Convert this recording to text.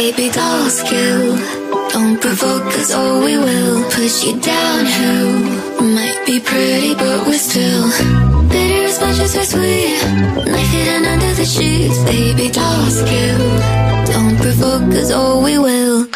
baby doll kill. Don't provoke us or we will push you downhill. Might be pretty, but we're still bitter as much as we're sweet. Knife hidden under the sheets, baby doll kill. Don't provoke us or we will.